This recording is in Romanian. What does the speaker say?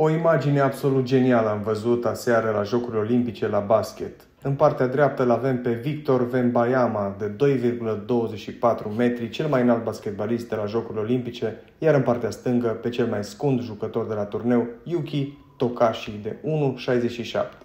O imagine absolut genială am văzut aseară la Jocurile Olimpice la basket. În partea dreaptă îl avem pe Victor Vembayama, de 2,24 metri, cel mai înalt basketbalist de la Jocurile Olimpice, iar în partea stângă pe cel mai scund jucător de la turneu, Yuki Tokashi, de 1,67.